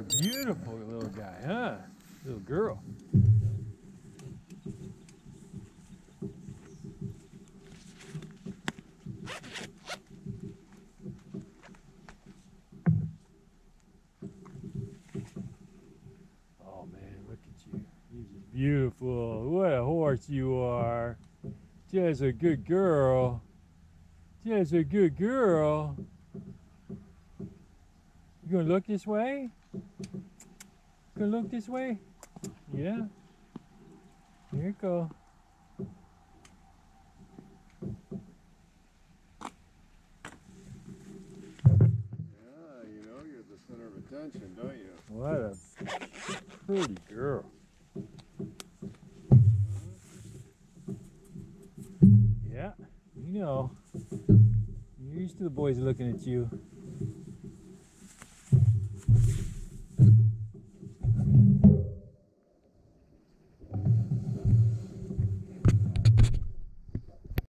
Beautiful little guy, huh? Little girl. Oh man, look at you. You're just beautiful. What a horse you are. Just a good girl. Just a good girl. You gonna look this way? Gonna look this way? Yeah. Here you go. Yeah, you know you're the center of attention, don't you? What a pretty girl. Yeah, you know. You're used to the boys looking at you.